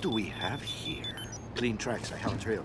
do we have here? Clean tracks, I a trail.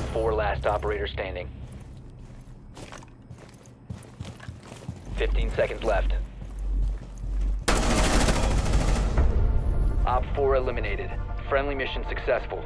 Op 4 last operator standing. 15 seconds left. Op 4 eliminated. Friendly mission successful.